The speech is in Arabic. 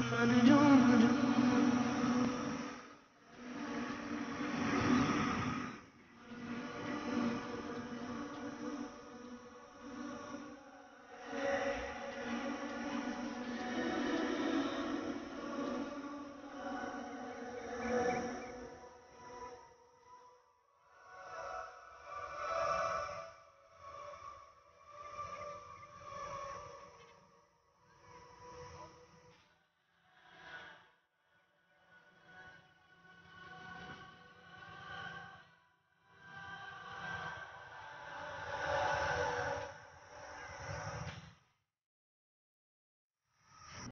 نجوم نجوم